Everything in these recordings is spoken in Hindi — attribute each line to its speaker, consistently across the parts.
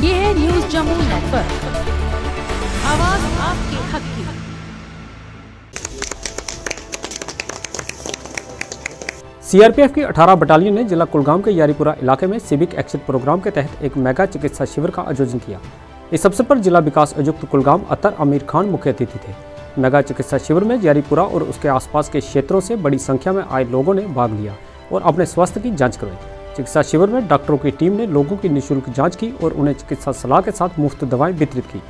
Speaker 1: ये है न्यूज़ जम्मू नेटवर्क आवाज़ आपके हक की।
Speaker 2: सीआरपीएफ की 18 बटालियन ने जिला कुलगाम के यारीपुरा इलाके में सिविक एक्शन प्रोग्राम के तहत एक मेगा चिकित्सा शिविर का आयोजन किया। इस अवसर पर जिला विकास आयुक्त कुलगाम अतर आमिर खान मुख्य अतिथि थे। मेगा चिकित्सा शिविर में यारीपुरा और उसके आसपास के क्षेत्रों से बड़ी संख्या में आए लोगों ने भाग लिया और अपने स्वास्थ्य की जाँच करवाई। चिकित्सा शिविर में डॉक्टरों की टीम ने लोगों की निःशुल्क जाँच की और उन्हें चिकित्सा सलाह के साथ मुफ़्त दवाएँ वितरित की।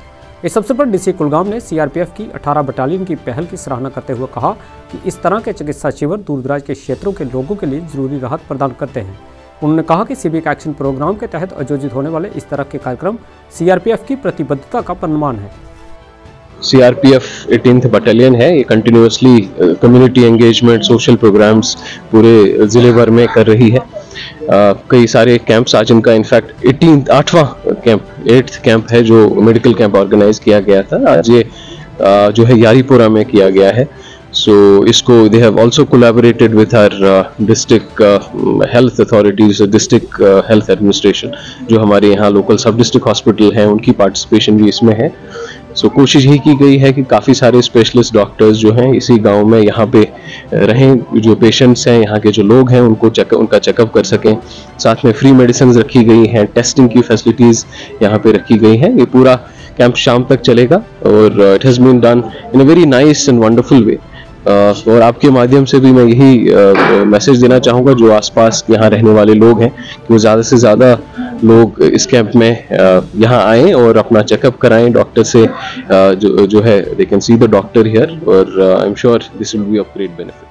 Speaker 2: इस अवसर पर डीसी कुलगाम ने सीआरपीएफ की 18 बटालियन की पहल की सराहना करते हुए कहा कि इस तरह के चिकित्सा शिविर दूरदराज के क्षेत्रों के लोगों के लिए ज़रूरी राहत प्रदान करते हैं। उन्होंने कहा कि सिविक एक्शन प्रोग्राम के तहत आयोजित होने वाले इस तरह के कार्यक्रम सीआरपीएफ की प्रतिबद्धता का प्रमाण है।
Speaker 3: सीआरपीएफ एटीन बटालियन है। ये continuously community engagement social programmes पूरे ज़िले भर में कर रही है। कई सारे कैंप्स आज इनका इनफैक्ट एटीन आठवां कैंप एट्थ कैंप है जो मेडिकल कैंप ऑर्गेनाइज किया गया था। आज ये जो है यारीपुरा में किया गया है। सो इसको they have also collaborated with our district health authorities district health administration जो हमारे यहाँ लोकल सब डिस्ट्रिक्ट हॉस्पिटल हैं उनकी पार्टिसिपेशन भी इसमें है। सो so, कोशिश यही की गई है कि काफ़ी सारे स्पेशलिस्ट डॉक्टर्स जो हैं इसी गाँव में यहाँ पे रहें जो पेशेंट्स हैं यहाँ के जो लोग हैं उनको चेक उनका चेकअप कर सकें। साथ में फ्री मेडिसिन रखी गई हैं टेस्टिंग की फैसिलिटीज़ यहाँ पे रखी गई हैं। ये पूरा कैंप शाम तक चलेगा और it has been done in a very nice and wonderful way और आपके माध्यम से भी मैं यही मैसेज देना चाहूँगा जो आसपास यहाँ रहने वाले लोग हैं कि वो ज़्यादा से ज़्यादा लोग इस कैंप में यहाँ आएँ और अपना चेकअप कराएँ डॉक्टर से जो जो है they can see the doctor here और I am sure this will be of great benefit